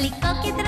Explico que